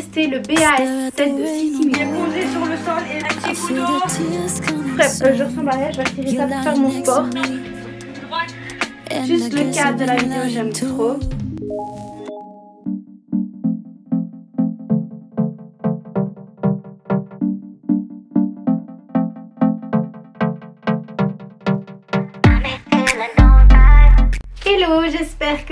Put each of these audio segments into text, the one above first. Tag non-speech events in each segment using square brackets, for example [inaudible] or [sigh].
tester le BAS 7 de Sissi posé sur le sol et un petit coup d'eau. Bref, euh, je ressemble à rien, je vais retirer ça pour faire mon sport. Juste le cadre de la vidéo, j'aime trop.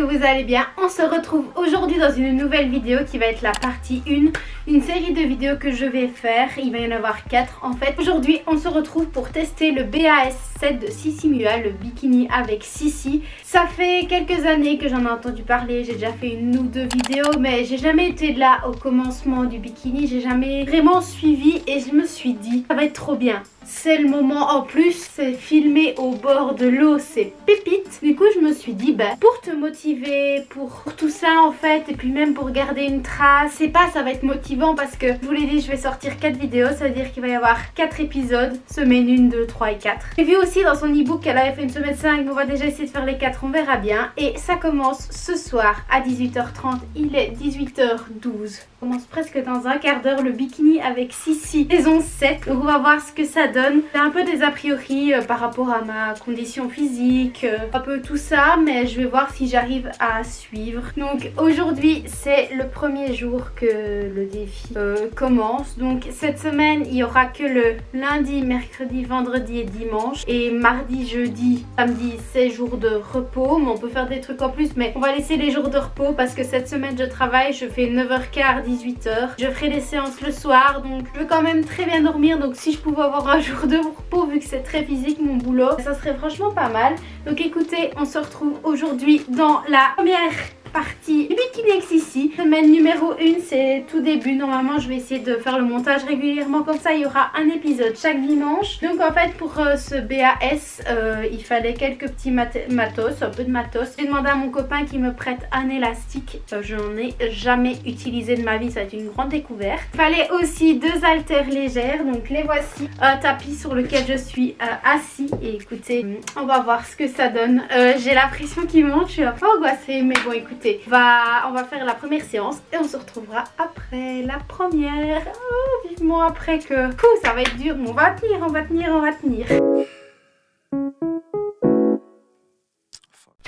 Vous allez bien. On se retrouve aujourd'hui dans une nouvelle vidéo qui va être la partie 1 une série de vidéos que je vais faire. Il va y en avoir 4 en fait. Aujourd'hui, on se retrouve pour tester le BAS 7 de Sissi Mua, le bikini avec Sissi. Ça fait quelques années que j'en ai entendu parler. J'ai déjà fait une ou deux vidéos, mais j'ai jamais été là au commencement du bikini. J'ai jamais vraiment suivi et je me suis dit, ça va être trop bien c'est le moment. En plus c'est filmé au bord de l'eau c'est pépite. Du coup je me suis dit bah pour te motiver pour tout ça en fait et puis même pour garder une trace c'est pas ça va être motivant parce que je vous l'ai dit je vais sortir 4 vidéos ça veut dire qu'il va y avoir 4 épisodes semaine 1 2 3 et 4 j'ai vu aussi dans son ebook qu'elle avait fait une semaine 5 on va déjà essayer de faire les 4 on verra bien. Et ça commence ce soir à 18h30 il est 18h12 on commence presque dans un quart d'heure le bikini avec Sissi. Saison 7 donc on va voir ce que ça donne j'ai un peu des a priori euh, par rapport à ma condition physique, euh, un peu tout ça, mais je vais voir si j'arrive à suivre. Donc aujourd'hui, c'est le premier jour que le défi euh, commence. Donc cette semaine, il y aura que le lundi, mercredi, vendredi et dimanche. Et mardi, jeudi, samedi, c'est jour de repos. Mais on peut faire des trucs en plus, mais on va laisser les jours de repos parce que cette semaine, je travaille. Je fais 9h15, 18h. Je ferai des séances le soir, donc je veux quand même très bien dormir. Donc si je pouvais avoir un jour de repos vu que c'est très physique mon boulot. Ça serait franchement pas mal. Donc écoutez, on se retrouve aujourd'hui dans la première partie Bikinex ici. Semaine numéro 1, c'est tout début. Normalement, je vais essayer de faire le montage régulièrement. Comme ça, il y aura un épisode chaque dimanche. Donc en fait, pour euh, ce BAS, euh, il fallait quelques petits matos, un peu de matos. J'ai demandé à mon copain qui me prête un élastique. Euh, je n'en ai jamais utilisé de ma vie. Ça a été une grande découverte. Il fallait aussi deux haltères légères. Donc les voici. Un tapis sur lequel je suis assis. Et écoutez, on va voir ce que ça donne. J'ai la pression qui monte. Je suis un peu angoissée. Mais bon, écoutez on va, faire la première séance et on se retrouvera après la première. Oh, vivement après que... ça va être dur, mais on va tenir, on va tenir, on va tenir.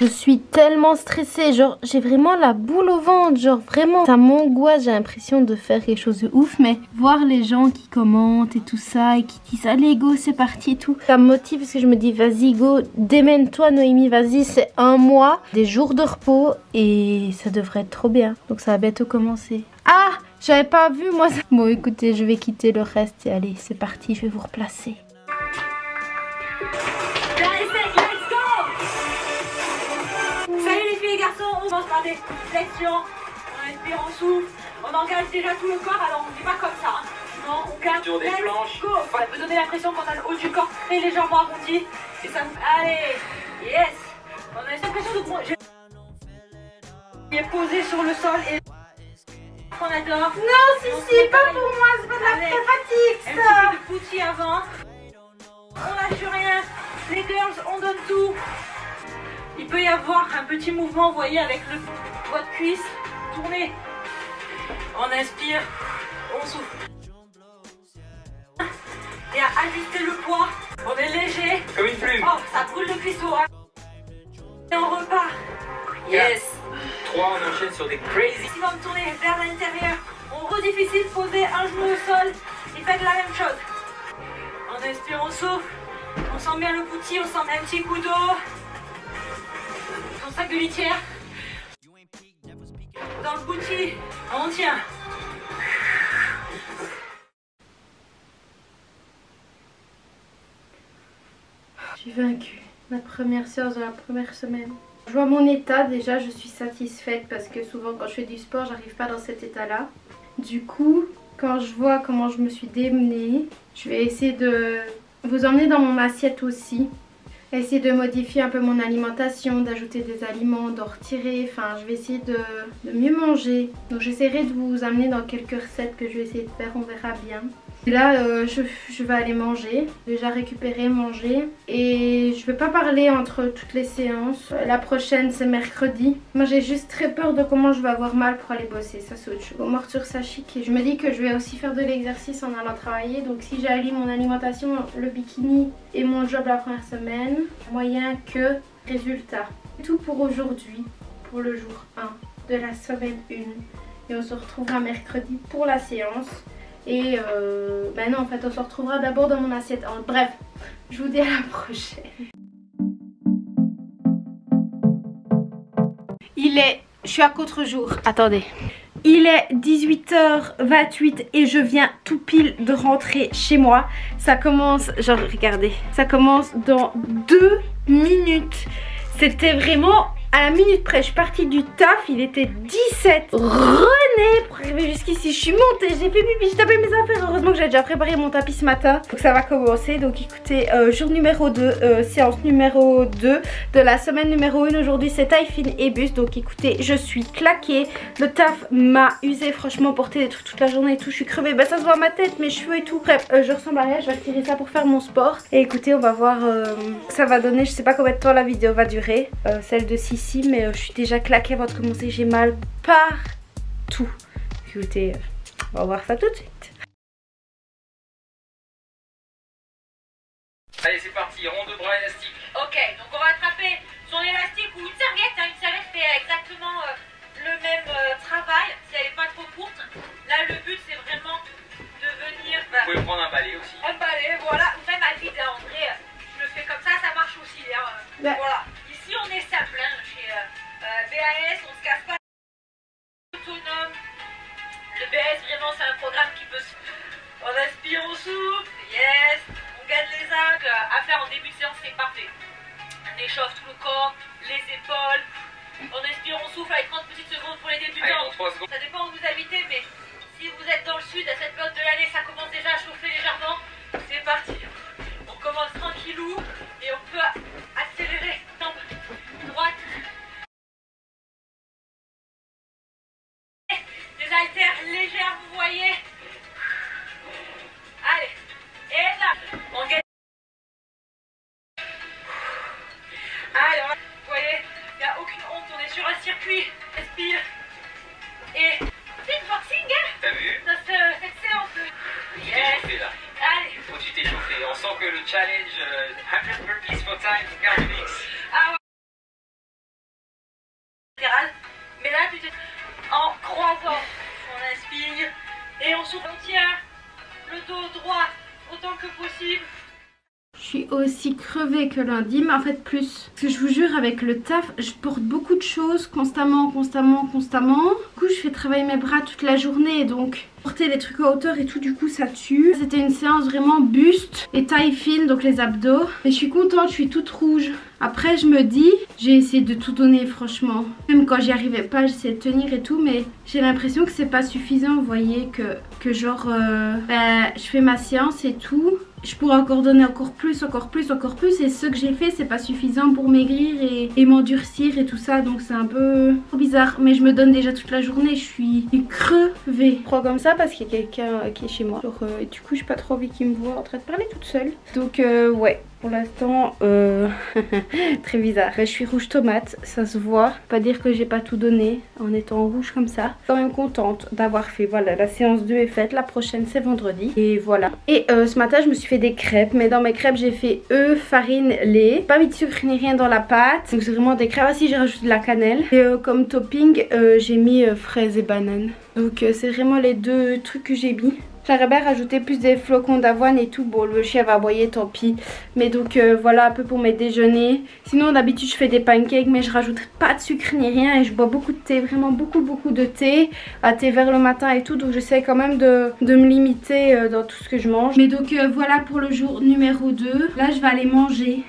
Je suis tellement stressée, genre j'ai vraiment la boule au ventre, genre vraiment ça m'angoisse, j'ai l'impression de faire quelque chose de ouf, mais voir les gens qui commentent et tout ça et qui disent allez go c'est parti et tout, ça me motive parce que je me dis vas-y go, démène-toi Noémie, vas-y c'est un mois, des jours de repos et ça devrait être trop bien, donc ça va bientôt commencer. Ah j'avais pas vu moi ça. [laughs] Bon écoutez je vais quitter le reste et allez c'est parti, je vais vous replacer. Par des flexions, on respire, on souffle, on engage déjà tout le corps, alors on ne dit pas comme ça. Hein. Non, on calme, sur des planches. Go. Ça peut donner l'impression qu'on a le haut du corps très légèrement arrondi. Et ça Allez, yes On a l'impression de... Il est posé sur le sol et... On adore. Non, si, si, pas pour moi, c'est pas de la fatigue, ça. Un petit peu de avant. On lâche rien. Les girls, on donne tout. Il peut y avoir un petit mouvement, vous voyez, avec le poids de cuisse. Tournez. On inspire, on souffle. Et à ajuster le poids. On est léger. Comme une plume. Oh, ça brûle le cuisseau. Hein. Et on repart. Yes. 3, on enchaîne sur des crazy. Si on tourner vers l'intérieur, on redifficile, poser un genou au sol et faites la même chose. On inspire, on souffle. On sent bien le bouti, on sent un petit coup d'eau sac de litière. Dans le bouti, on tient. J'ai vaincu ma première séance de la première semaine. Je vois mon état déjà, je suis satisfaite parce que souvent quand je fais du sport, j'arrive pas dans cet état-là. Du coup, quand je vois comment je me suis démenée, je vais essayer de vous emmener dans mon assiette aussi essayer de modifier un peu mon alimentation, d'ajouter des aliments, d'en retirer. Enfin, je vais essayer de, mieux manger. Donc j'essaierai de vous amener dans quelques recettes que je vais essayer de faire, on verra bien. Là, euh, je, vais aller manger. Déjà récupérer, manger. Et je vais pas parler entre toutes les séances. La prochaine, c'est mercredi. Moi, j'ai juste très peur de comment je vais avoir mal pour aller bosser. Ça, c'est autre chose. Sur sa chic. Et je me dis que je vais aussi faire de l'exercice en allant travailler. Donc, si j'allie mon alimentation, le bikini et mon job la première semaine, moyen que résultat. Tout pour aujourd'hui, pour le jour 1 de la semaine 1. Et on se retrouvera mercredi pour la séance. Et euh, ben non, en fait, on se retrouvera d'abord dans mon assiette. Bref, je vous dis à la prochaine. Il est... Je suis à contre-jour. Attendez. Il est 18h28 et je viens tout pile de rentrer chez moi. Ça commence, genre regardez, ça commence dans deux minutes. C'était vraiment à la minute près, je suis partie du taf, il était 17. René, pour arriver jusqu'ici, je suis montée, j'ai fait pipi, j'ai tapé mes affaires. Heureusement que j'ai déjà préparé mon tapis ce matin. Donc ça va commencer. Donc écoutez, euh, jour numéro 2, euh, séance numéro 2 de la semaine numéro 1. Aujourd'hui c'est fine et bus. Donc écoutez, je suis claquée. Le taf m'a usé, franchement, porter des trucs toute la journée et tout. Je suis crevée. Bah ça se voit à ma tête, mes cheveux et tout. Bref, euh, je ressemble à rien. Je vais retirer ça pour faire mon sport. Et écoutez, on va voir ça va donner. Je sais pas combien de temps la vidéo va durer. celle de 6 mais euh, je suis déjà claquée avant de commencer. J'ai mal partout. Écoutez, on va voir ça tout de suite. Allez, c'est parti, rond de bras élastique. Ok, donc on va attraper son élastique ou une serviette. Hein. Une serviette fait exactement euh, le même euh, travail si elle n'est pas trop courte. Là, le but, c'est vraiment de venir. Bah, Vous pouvez prendre un balai aussi. Un balai, voilà. Ou même à vide, hein, en vrai, je le fais comme ça, ça marche aussi. Hein. Voilà. Ici, on est simple. Hein. BAS, on se casse pas autonome. Le BAS, vraiment, c'est un programme qui peut circuit. Respire. Et c'est forcing, hein? T'as vu? Dans cette séance. Yes. là. Allez. Faut que tu t'échauffes. On sent que le challenge 100 euh, burpees for time cardiomics. Que lundi, mais en fait plus. Parce que je vous jure, avec le taf, je porte beaucoup de choses constamment, constamment, constamment. Du coup, je fais travailler mes bras toute la journée, donc porter des trucs à hauteur et tout, du coup, ça tue. C'était une séance vraiment buste et taille fine, donc les abdos. Mais je suis contente, je suis toute rouge. Après, je me dis, j'ai essayé de tout donner, franchement. Même quand j'y arrivais pas, j'essayais de tenir et tout, mais j'ai l'impression que c'est pas suffisant. Vous voyez que, que genre, euh, ben, je fais ma séance et tout je pourrais encore donner encore plus, encore plus, encore plus. Et ce que j'ai fait, c'est pas suffisant pour maigrir et, m'endurcir et tout ça. Donc c'est un peu bizarre. Mais je me donne déjà toute la journée. Je suis crevée. Je crois comme ça parce qu'il y a quelqu'un qui est chez moi. Euh, et du coup, j'ai pas trop envie qu'il me voit en train de parler toute seule. Donc euh, ouais, pour l'instant, euh, [laughs] très bizarre. Je suis rouge tomate, ça se voit. Pas dire que j'ai pas tout donné en étant rouge comme ça. Quand même contente d'avoir fait. Voilà, la séance 2 est faite. La prochaine, c'est vendredi. Et voilà. Et euh, ce matin, je me suis fait des crêpes. Mais dans mes crêpes, j'ai fait œufs, farine, lait. Pas mis de sucre ni rien dans la pâte. Donc c'est vraiment des crêpes. Ah si, j'ai rajouté de la cannelle. Et euh, comme topping, j'ai mis fraises et bananes. Donc c'est vraiment les deux trucs que j'ai mis. J'aurais bien rajouté plus des flocons d'avoine et tout. Bon, le chien va aboyer, tant pis. Mais donc euh, voilà un peu pour mes déjeuners. Sinon, d'habitude, je fais des pancakes, mais je rajoute pas de sucre ni rien. Et je bois beaucoup de thé, vraiment beaucoup, beaucoup de thé. À thé vert le matin et tout. Donc j'essaie quand même de, me limiter euh, dans tout ce que je mange. Mais donc euh, voilà pour le jour numéro 2. Là, je vais aller manger.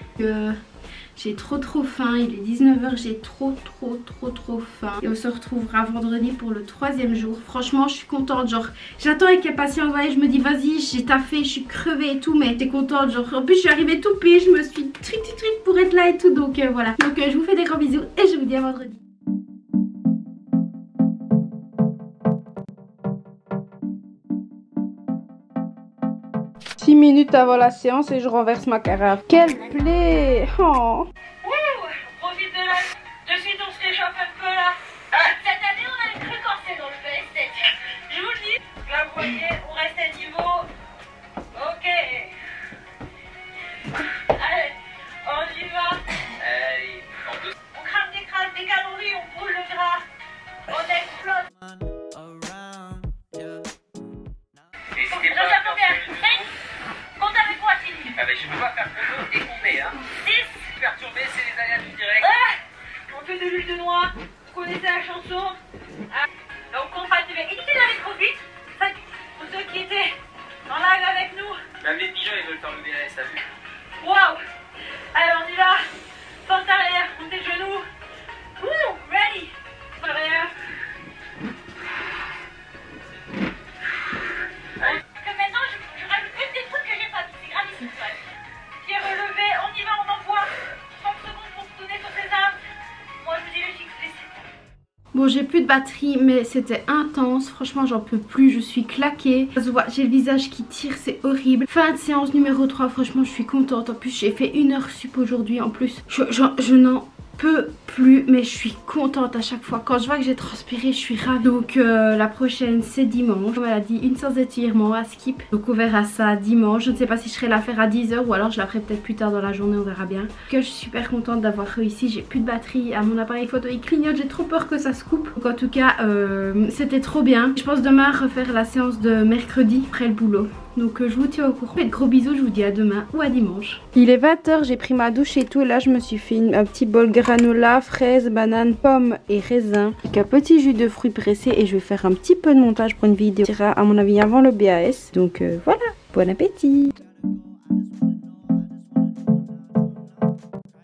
J'ai trop trop faim, il est 19h, j'ai trop trop trop trop faim. Et on se retrouvera vendredi pour le troisième jour. Franchement, je suis contente, genre j'attends avec impatience, je me dis vas-y, j'ai taffé, je suis crevée et tout, mais t'es contente, genre en plus je suis arrivée tout pile, je me suis tric tric pour être là et tout, donc euh, voilà. Donc euh, je vous fais des gros bisous et je vous dis à vendredi. 6 minutes avant la séance et je renverse ma carafe. Quel plaît oh. Ouh, profite de la... De suite, on se réchauffe un peu là. Cette année, on a une cru corsée dans le PS7. Je vous le dis. Vous voyez, plus de batterie, mais c'était intense. Franchement, j'en peux plus. Je suis claquée. J'ai le visage qui tire, c'est horrible. Fin de séance numéro 3. Franchement, je suis contente. En plus, j'ai fait une heure sup aujourd'hui. En plus, je, je, je n'en peux mais je suis contente à chaque fois. Quand je vois que j'ai transpiré, je suis ravie. Donc, euh, la prochaine, c'est dimanche. Comme elle a dit, une séance d'étirement à skip. Donc, on verra ça dimanche. Je ne sais pas si je serai la faire à 10h ou alors je la ferai peut-être plus tard dans la journée. On verra bien. Que je suis super contente d'avoir réussi. J'ai plus de batterie à mon appareil photo. Il clignote. J'ai trop peur que ça se coupe. Donc, en tout cas, euh, c'était trop bien. Je pense demain refaire la séance de mercredi après le boulot. Donc euh, je vous tiens au courant. Faites gros bisous, je vous dis à demain ou à dimanche. Il est 20h, j'ai pris ma douche et tout. Et là, je me suis fait une- un petit bol granola, fraises, bananes, pommes et raisins. Avec un petit jus de fruits pressés. Et je vais faire un petit peu de montage pour une vidéo. qui sera, à mon avis avant le BAS. Donc euh, voilà, bon appétit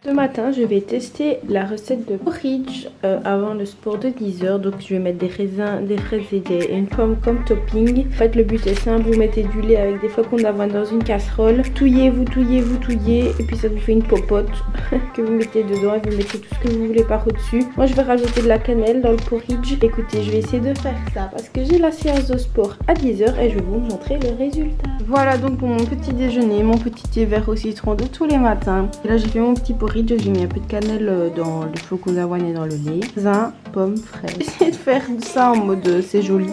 Ce matin, je vais tester la recette de porridge euh, avant le sport de 10h. Donc, je vais mettre des raisins, des fraises et des, une pomme comme topping. En fait, le but est simple vous mettez du lait avec des flocons d'avoine dans une casserole. Touillez, vous touillez, vous touillez. Et puis, ça vous fait une popote [laughs] que vous mettez dedans et vous mettez tout ce que vous voulez par au-dessus. Moi, je vais rajouter de la cannelle dans le porridge. Écoutez, je vais essayer de faire ça parce que j'ai la séance de sport à 10h et je vais vous montrer le résultat. Voilà donc pour mon petit déjeuner, mon petit thé vert au citron de tous les matins. Et là, j'ai fait mon petit porridge. J'ai mis un peu de cannelle euh, dans le flocon d'avoine et dans le lait. Raisin, pommes, fraises. [laughs] J'ai essayé de faire ça en mode euh, c'est joli.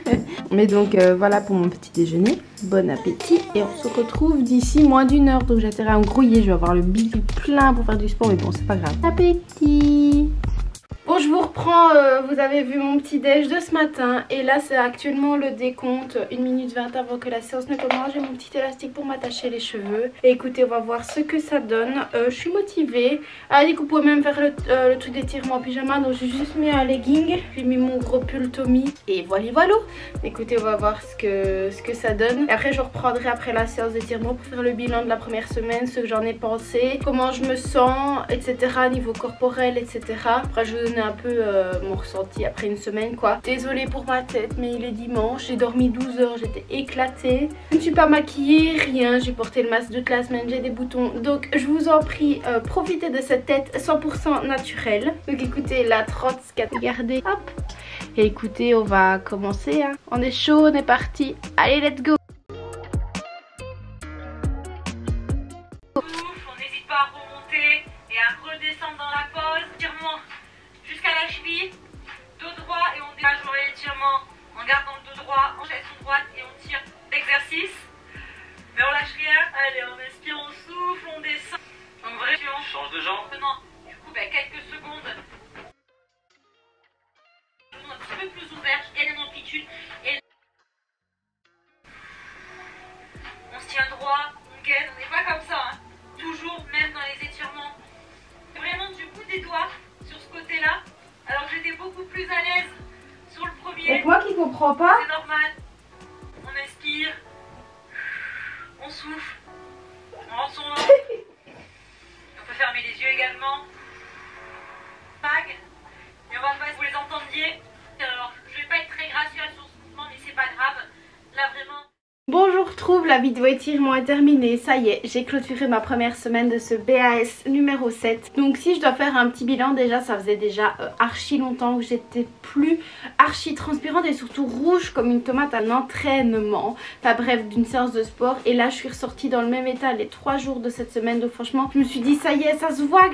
[laughs] Mais donc euh, voilà pour mon petit déjeuner. Bon appétit. Et on se retrouve d'ici moins d'une heure. Donc j'ai intérêt à me grouiller. Je vais avoir le bide plein pour faire du sport. Mais bon, c'est pas grave. Appétit. Bon, je vous reprends, euh, vous avez vu mon petit déj de ce matin et là c'est actuellement le décompte, 1 minute 20 avant que la séance ne commence. J'ai mon petit élastique pour m'attacher les cheveux. Et écoutez, on va voir ce que ça donne. Euh, je suis motivée. Elle a dit vous pouvez même faire le, euh, le truc d'étirement en pyjama, donc j'ai juste mis un legging. J'ai mis mon gros pull Tommy et voilà voilà. Écoutez, on va voir ce que, ça donne. Après, je reprendrai après la séance d'étirement pour faire le bilan de la première semaine, ce que j'en ai pensé, comment je me sens, etc. Niveau corporel, etc. Après, je vous donner un peu euh, mon ressenti après une semaine, quoi. Désolée pour ma tête, mais il est dimanche. J'ai dormi 12 heures, j'étais éclatée. Je ne suis pas maquillée, rien. J'ai porté le masque toute la semaine, j'ai des boutons. Donc, je vous en prie, euh, profitez de cette tête 100% naturelle. Donc, écoutez, la 34, regardez, hop. Et écoutez, on va commencer. Hein. On est chaud, on est parti. Allez, let's go. Souffle, on n'hésite pas à remonter et à redescendre dans la pause. Tirement jusqu'à la cheville, dos droit et on dégage l'étirement en gardant le dos droit, en chaise droite et on tire l'exercice. Mais on lâche rien. Allez, on respire, on souffle, on descend. Donc vraie Change de jambe. Maintenant, du coup, ben, quelques secondes. Un petit peu plus ouvert, je gagne en amplitude. Et on se tient droit, on gaine, on n'est pas comme ça. hein. Toujours, même dans les étirements. Vraiment du bout des doigts Alors que j'étais beaucoup plus à l'aise sur le premier. moi qui comprends pas. C'est normal. On inspire. On souffle. On rend son nom. On peut fermer les yeux également. Vague. Mais on va pas vous les entendiez. Alors, je vais pas être très gracieuse sur ce mouvement, mais c'est pas grave. Là, vraiment. Bon, je vous retrouve la vidéo étirement est terminée, ça y est, j'ai clôturé ma première semaine de ce BAS numéro 7. Donc si je dois faire un petit bilan, déjà ça faisait déjà euh, archi longtemps que j'étais plus archi transpirante et surtout rouge comme une tomate à l'entraînement. Enfin bref, d'une séance de sport. Et là je suis ressortie dans le même état les 3 jours de cette semaine. Donc franchement, je me suis dit ça y est, ça se voit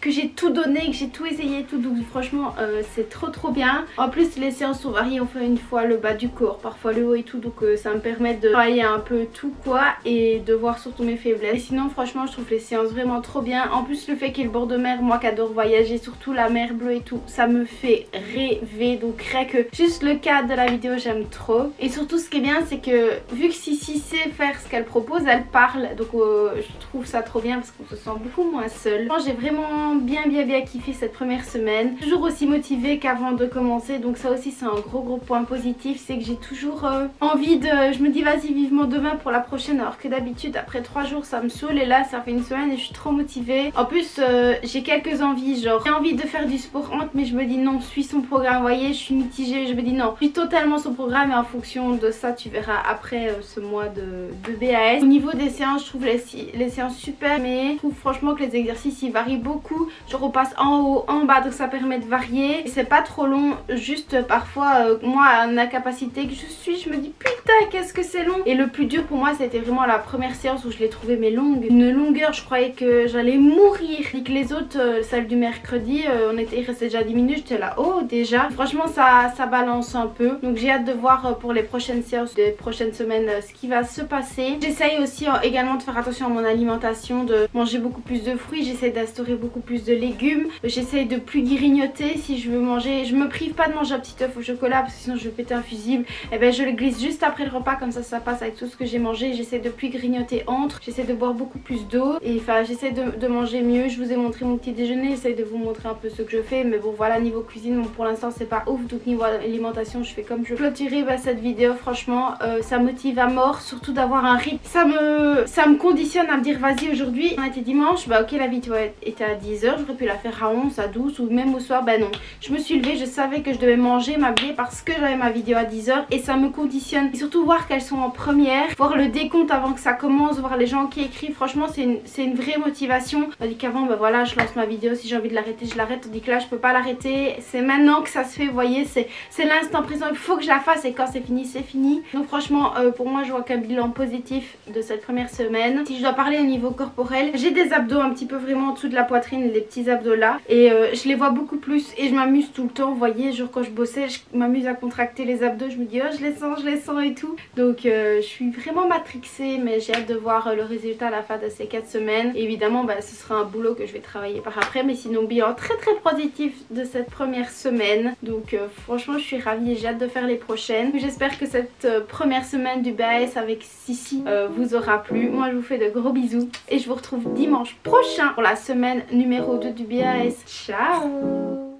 que j'ai tout donné, que j'ai tout essayé, tout. Donc franchement, euh, c'est trop trop bien. En plus les séances sont variées, on fait une fois le bas du corps, parfois le haut et tout. Donc euh, ça me permet de travailler un peu tout quoi et de voir surtout mes faiblesses. Et sinon franchement je trouve les séances vraiment trop bien. En plus le fait qu'il y ait le bord de mer, moi qui adore voyager, surtout la mer bleue et tout, ça me fait rêver. Donc que juste le cadre de la vidéo j'aime trop. Et surtout ce qui est bien c'est que vu que Sissi sait faire ce qu'elle propose, elle parle. Donc euh, je trouve ça trop bien parce qu'on se sent beaucoup moins seul. J'ai vraiment bien bien bien kiffé cette première semaine. Toujours aussi motivée qu'avant de commencer. Donc ça aussi c'est un gros gros point positif. C'est que j'ai toujours euh, envie de... Je me dis vas-y vivement demain pour la prochaine alors que d'habitude après 3 jours ça me saoule et là ça fait une semaine et je suis trop motivée. En plus euh, j'ai quelques envies genre j'ai envie de faire du sport honte mais je me dis non suis son programme. Voyez je suis Je me dis non suis totalement son programme et en fonction de ça tu verras après euh, ce mois de, de, BAS. Au niveau des séances je trouve les, les séances super mais je trouve franchement que les exercices ils varient beaucoup. Je repasse en haut, en bas donc ça permet de varier. C'est pas trop long juste parfois euh, moi à la capacité que je suis je me dis putain qu'est-ce que c'est long. Et le plus dur pour moi c'était vraiment la première séance où je l'ai trouvé mais longue. Une longueur je croyais que j'allais mourir. Et que les autres, euh, celles du mercredi, on était, restait déjà 10 minutes, j'étais là oh déjà. Franchement ça, ça balance un peu. Donc j'ai hâte de voir pour les prochaines séances des prochaines semaines ce qui va se passer. J'essaye aussi également de faire attention à mon alimentation, de manger beaucoup plus de fruits, j'essaie d'instaurer beaucoup plus de légumes. J'essaye de plus grignoter si je veux manger. Je me prive pas de manger un petit œuf au chocolat parce que sinon je vais péter un fusible. Et eh ben je le glisse juste après le repas comme ça ça passe avec tout ce que j'ai mangé. J'essaie de plus grignoter entre. J'essaie de boire beaucoup plus d'eau. Et enfin j'essaie de, manger mieux. Je vous ai montré mon petit déjeuner. J'essaie de vous montrer un peu ce que je fais. Mais bon voilà niveau cuisine pour l'instant c'est pas ouf. Donc niveau alimentation je fais comme je veux. Clôturer bah, cette vidéo franchement euh, ça motive à mort. Surtout d'avoir un rythme. Ça me, ça me conditionne à me dire vas-y aujourd'hui on était dimanche. Bah ok la vidéo était à 10h. J'aurais pu la faire à 11, à 12 ou même au soir. Bah non. Je me suis levée. Je savais que je devais manger, m'habiller parce que j'avais ma vidéo à 10h. Et ça me conditionne. Et surtout voir qu'elles sont en première. Voir le décompte avant que ça commence. Voir les gens qui écrivent. Franchement c'est une, une, vraie motivation. Tandis qu'avant bah voilà je lance ma vidéo. Si j'ai envie de l'arrêter je l'arrête. Tandis que là je peux pas l'arrêter. C'est maintenant que ça se fait. Vous voyez c'est l'instant présent. Il faut que je la fasse. Et quand c'est fini c'est fini. Donc franchement euh, pour moi je vois qu'un bilan positif de cette première semaine. Si je dois parler au niveau corporel, j'ai des abdos un petit peu vraiment en dessous de la poitrine, les petits abdos là. Et euh, je les vois beaucoup plus et je m'amuse tout le temps. Vous voyez, genre quand je bossais, je m'amuse à contracter les abdos. Je me dis, oh je les sens, je les sens et tout. Donc euh, je suis vraiment matrixée, mais j'ai hâte de voir le résultat à la fin de ces 4 semaines. évidemment, bah, ce sera un boulot que je vais travailler par après. Mais sinon, bilan très très positif de cette première semaine. Donc franchement, je suis ravie et j'ai hâte de faire les prochaines. J'espère que cette première semaine du BAS avec Sissi euh, vous aura plu. Moi je vous fais de gros bisous et je vous retrouve dimanche prochain pour la semaine numéro 2 du BAS. Ciao?